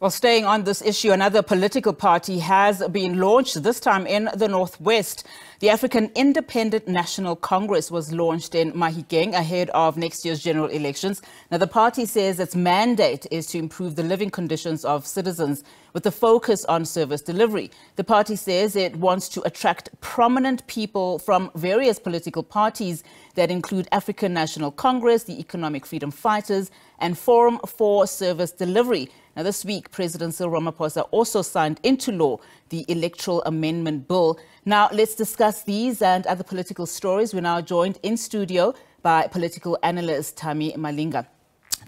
Well, staying on this issue, another political party has been launched, this time in the Northwest. The African Independent National Congress was launched in Mahikeng ahead of next year's general elections. Now, the party says its mandate is to improve the living conditions of citizens with a focus on service delivery. The party says it wants to attract prominent people from various political parties that include African National Congress, the Economic Freedom Fighters, and Forum 4 Service Delivery. Now, this week, President Cyril Ramaphosa also signed into law the Electoral Amendment Bill. Now, let's discuss these and other political stories. We're now joined in studio by political analyst Thami Malinga.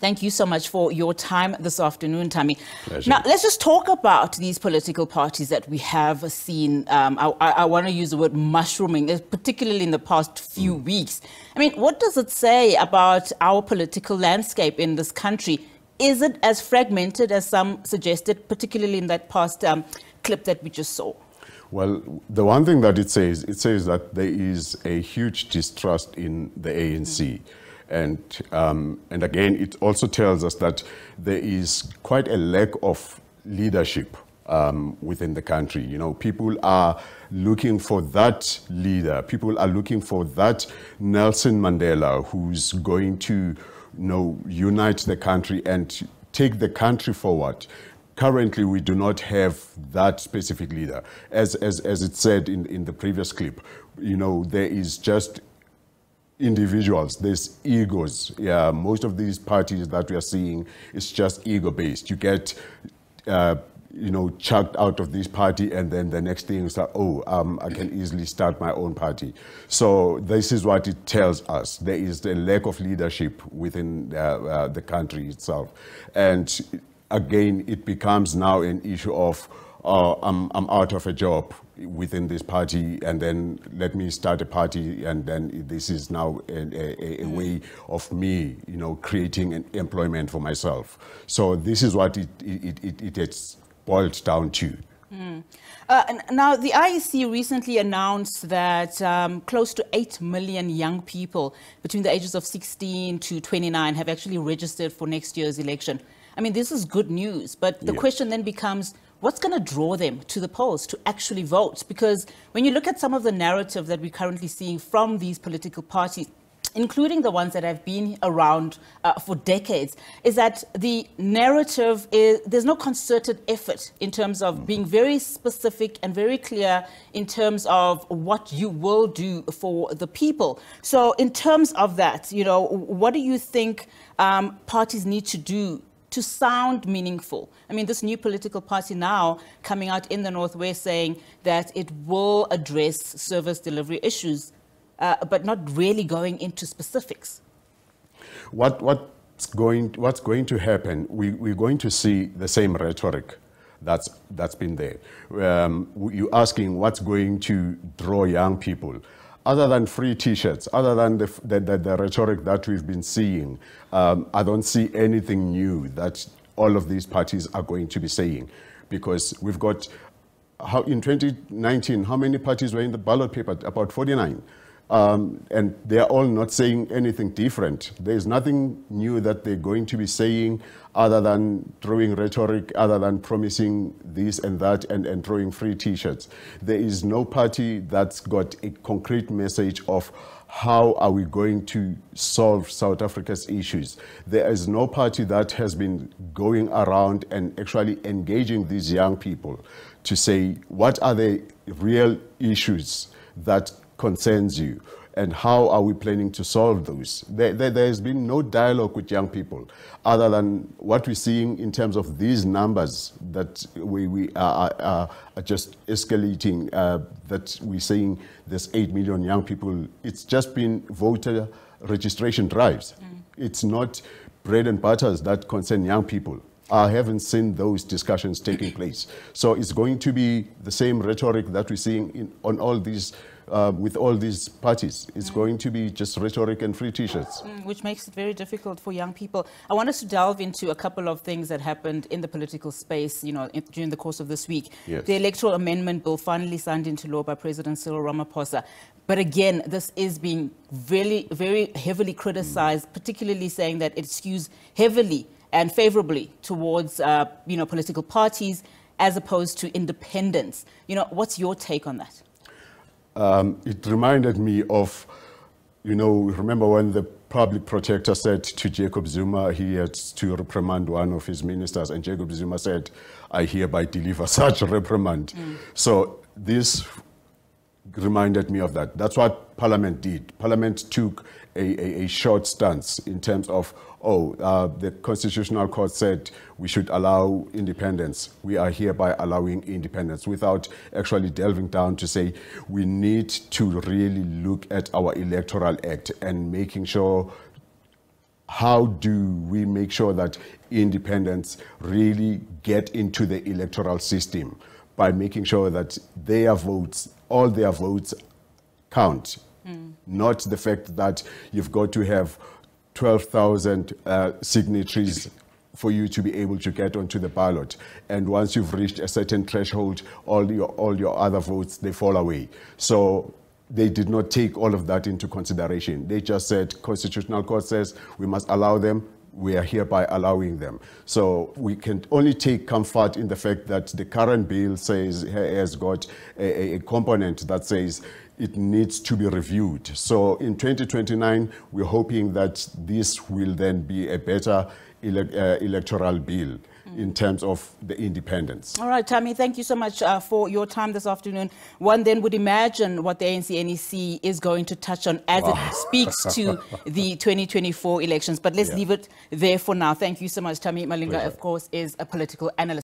Thank you so much for your time this afternoon, Thami. Pleasure. Now, let's just talk about these political parties that we have seen. Um, I, I, I want to use the word mushrooming, uh, particularly in the past few mm. weeks. I mean, what does it say about our political landscape in this country? Is it as fragmented as some suggested, particularly in that past um, clip that we just saw? Well, the one thing that it says, it says that there is a huge distrust in the ANC. Mm. And, um, and again, it also tells us that there is quite a lack of leadership um, within the country. You know, people are looking for that leader. People are looking for that Nelson Mandela who's going to, you know, unite the country and take the country forward. Currently, we do not have that specific leader. As, as, as it said in, in the previous clip, you know, there is just individuals, there's egos. Yeah, most of these parties that we are seeing is just ego-based. You get, uh, you know, chucked out of this party, and then the next thing is like, oh, um, I can easily start my own party. So this is what it tells us. There is a lack of leadership within uh, uh, the country itself. And again, it becomes now an issue of, uh, I'm, I'm out of a job within this party and then let me start a party and then this is now a, a, a mm. way of me you know creating an employment for myself so this is what it it, it, it has boiled down to mm. uh, now, the IEC recently announced that um, close to 8 million young people between the ages of 16 to 29 have actually registered for next year's election. I mean, this is good news, but the yeah. question then becomes what's going to draw them to the polls to actually vote? Because when you look at some of the narrative that we're currently seeing from these political parties, including the ones that have been around uh, for decades, is that the narrative is there's no concerted effort in terms of being very specific and very clear in terms of what you will do for the people. So, in terms of that, you know, what do you think um, parties need to do to sound meaningful. I mean, this new political party now coming out in the Northwest saying that it will address service delivery issues, uh, but not really going into specifics. What, what's, going, what's going to happen, we, we're going to see the same rhetoric that's, that's been there. Um, you're asking what's going to draw young people other than free T-shirts, other than the, the, the, the, rhetoric that we've been seeing, um, I don't see anything new that all of these parties are going to be saying. Because we've got, how, in 2019, how many parties were in the ballot paper? About 49. Um, and they're all not saying anything different. There's nothing new that they're going to be saying other than throwing rhetoric, other than promising this and that and, and throwing free t-shirts. There is no party that's got a concrete message of how are we going to solve South Africa's issues. There is no party that has been going around and actually engaging these young people to say what are the real issues that concerns you and how are we planning to solve those? There, there, has been no dialogue with young people other than what we're seeing in terms of these numbers that we, we are, are, are just escalating, uh, that we're seeing there's 8 million young people. It's just been voter registration drives. Mm. It's not bread and butters that concern young people. I haven't seen those discussions taking place. So it's going to be the same rhetoric that we're seeing in, on all these uh, with all these parties. It's mm. going to be just rhetoric and free T-shirts. Mm, which makes it very difficult for young people. I want us to delve into a couple of things that happened in the political space, you know, in, during the course of this week. Yes. The Electoral Amendment Bill finally signed into law by President Cyril Ramaphosa. But again, this is being very, very heavily criticized, mm. particularly saying that it skews heavily and favorably towards, uh, you know, political parties as opposed to independents. You know, what's your take on that? Um, it reminded me of, you know, remember when the public protector said to Jacob Zuma he had to reprimand one of his ministers, and Jacob Zuma said, I hereby deliver such reprimand. Mm. So this reminded me of that. That's what Parliament did. Parliament took a, a, a short stance in terms of, oh, uh, the Constitutional Court said we should allow independents. We are hereby allowing independents without actually delving down to say we need to really look at our Electoral Act and making sure how do we make sure that independents really get into the electoral system by making sure that their votes, all their votes count Mm. Not the fact that you've got to have 12,000 uh, signatories for you to be able to get onto the ballot. And once you've reached a certain threshold, all your, all your other votes, they fall away. So they did not take all of that into consideration. They just said, Constitutional Court says we must allow them, we are hereby allowing them. So we can only take comfort in the fact that the current bill says has got a, a component that says it needs to be reviewed. So in 2029, we're hoping that this will then be a better ele uh, electoral bill in terms of the independents. All right, Thami, thank you so much uh, for your time this afternoon. One then would imagine what the ANC NEC is going to touch on as wow. it speaks to the 2024 elections. But let's yeah. leave it there for now. Thank you so much. Thami Malinga, Pleasure. of course, is a political analyst.